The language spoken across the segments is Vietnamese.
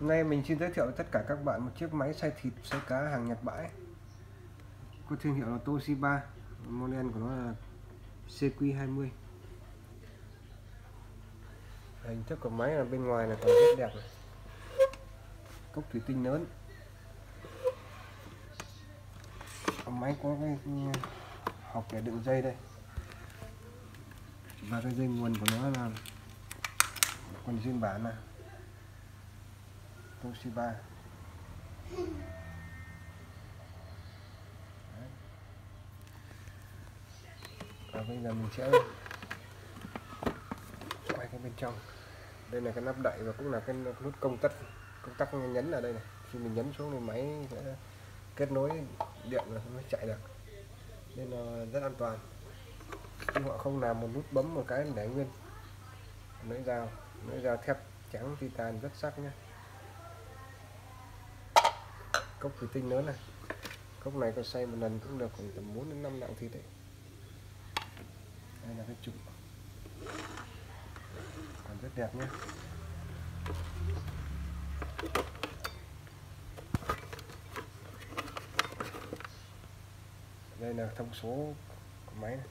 Hôm nay mình xin giới thiệu với tất cả các bạn một chiếc máy xay thịt xay cá hàng Nhật bãi. Có thương hiệu là Toshiba. Model của nó là CQ20 hình thức của máy là bên ngoài là còn rất đẹp này. cốc thủy tinh lớn. Máy có cái học để đựng dây đây. Và cái dây nguồn của nó là còn riêng bản này. Toshiba. Và bây giờ mình sẽ quay cái bên trong. Đây là cái nắp đậy và cũng là cái nút công tắc. Công tắc nhấn ở đây này. Khi mình nhấn xuống thì máy sẽ kết nối điện là nó chạy được. Nên là rất an toàn. Nhưng họ không làm một nút bấm một cái để nguyên. Lưỡi dao lưỡi dao thép trắng titan rất sắc nhé cốc thủy tinh nữa này. Cốc này có xay một lần cũng được khoảng tầm 4 đến 5 nặng thịt đấy. Đây là cái trụ. Còn rất đẹp nhé đây là thông số của máy này.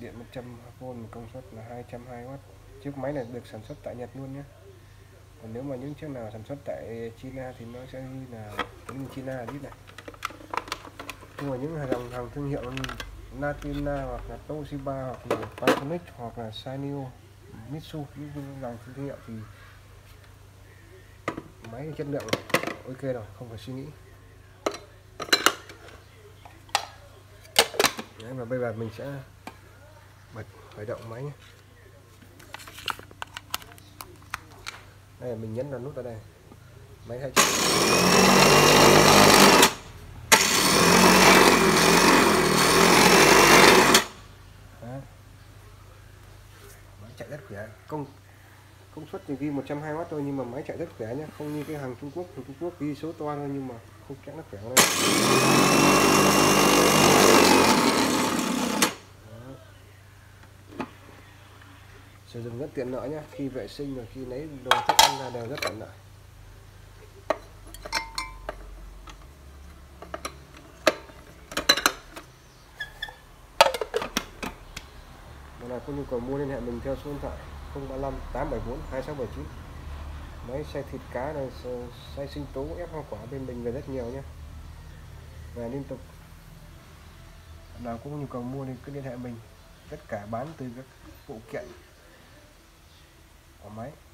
điện 100V công suất là 220W chiếc máy này được sản xuất tại Nhật luôn nhé còn nếu mà những chiếc nào sản xuất tại China thì nó sẽ ghi là như China biết này. Nhưng mà những dòng hàng thương hiệu Natina hoặc là Toshiba hoặc là Panasonic hoặc là Sanyo Mitsu những dòng thương hiệu thì máy chất lượng ok rồi không phải suy nghĩ. Đấy, và bây giờ mình sẽ bật khởi động máy nhé. Đây, mình nhấn vào nút ở đây. Máy hay chạy máy chạy rất khỏe. Công công suất thì ghi 120W thôi, nhưng mà máy chạy rất khỏe nhé không như cái hàng Trung Quốc. Trung Quốc ghi số to thôi, nhưng mà không chắc nó khỏe đây sử dụng rất tiện lợi nhé khi vệ sinh và khi lấy đồ thức ăn ra đều rất tiện lợi. Nếu nào có nhu cầu mua liên hệ mình theo số điện thoại 035 874 2679 máy xay thịt cá này, xay sinh tố, ép hoa quả bên mình về rất nhiều nhé và liên tục. Nào cũng nhu cầu mua thì cứ liên hệ mình. Tất cả bán từ các phụ kiện của máy